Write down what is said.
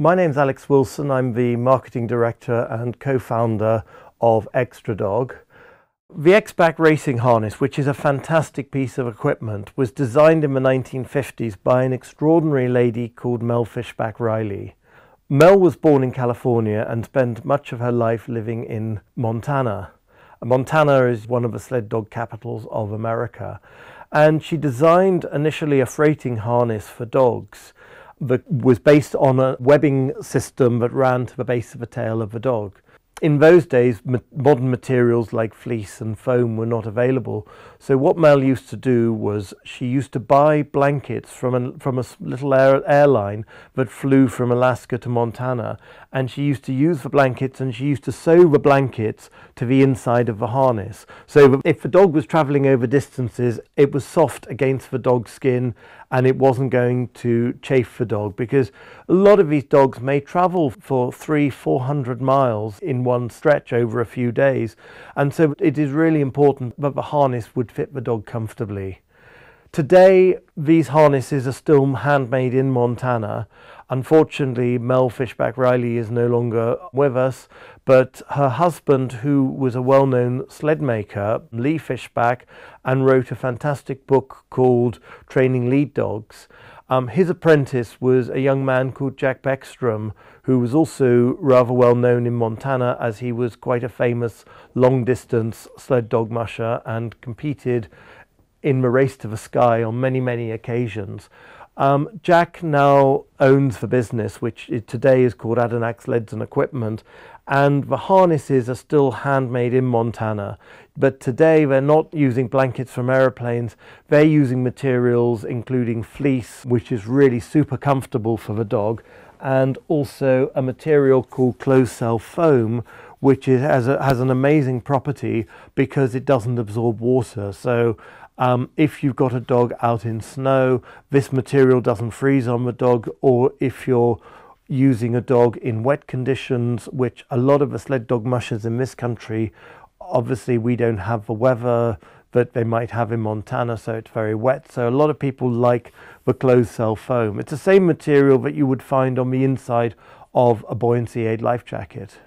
My name's Alex Wilson. I'm the marketing director and co-founder of Xtra Dog. The X-Back racing harness, which is a fantastic piece of equipment, was designed in the 1950s by an extraordinary lady called Mel Fishback Riley. Mel was born in California and spent much of her life living in Montana. Montana is one of the sled dog capitals of America. And she designed initially a freighting harness for dogs that was based on a webbing system that ran to the base of the tail of the dog in those days, modern materials like fleece and foam were not available. So what Mel used to do was she used to buy blankets from a, from a little air, airline that flew from Alaska to Montana. And she used to use the blankets and she used to sew the blankets to the inside of the harness. So if the dog was traveling over distances, it was soft against the dog's skin and it wasn't going to chafe the dog because a lot of these dogs may travel for three, four hundred miles in one stretch over a few days. And so it is really important that the harness would fit the dog comfortably. Today, these harnesses are still handmade in Montana. Unfortunately, Mel Fishback Riley is no longer with us, but her husband, who was a well known sled maker, Lee Fishback, and wrote a fantastic book called Training Lead Dogs. Um, his apprentice was a young man called Jack Beckstrom, who was also rather well known in Montana as he was quite a famous long distance sled dog musher and competed in the race to the sky on many, many occasions. Um, Jack now owns the business, which today is called Adanac Sleds and Equipment, and the harnesses are still handmade in Montana. But today they're not using blankets from aeroplanes, they're using materials including fleece, which is really super comfortable for the dog, and also a material called closed cell foam, which is, has, a, has an amazing property because it doesn't absorb water. So um, if you've got a dog out in snow, this material doesn't freeze on the dog, or if you're using a dog in wet conditions, which a lot of the sled dog mushers in this country, obviously we don't have the weather that they might have in Montana, so it's very wet. So a lot of people like the closed cell foam. It's the same material that you would find on the inside of a buoyancy aid life jacket.